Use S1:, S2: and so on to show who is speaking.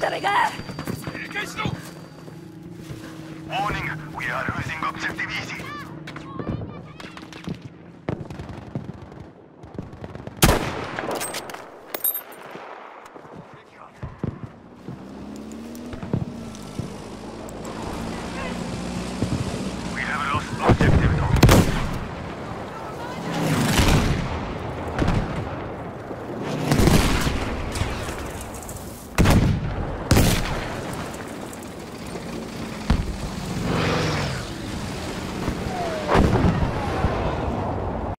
S1: 誰が
S2: 警戒しろ Warning, we are losing objective easy.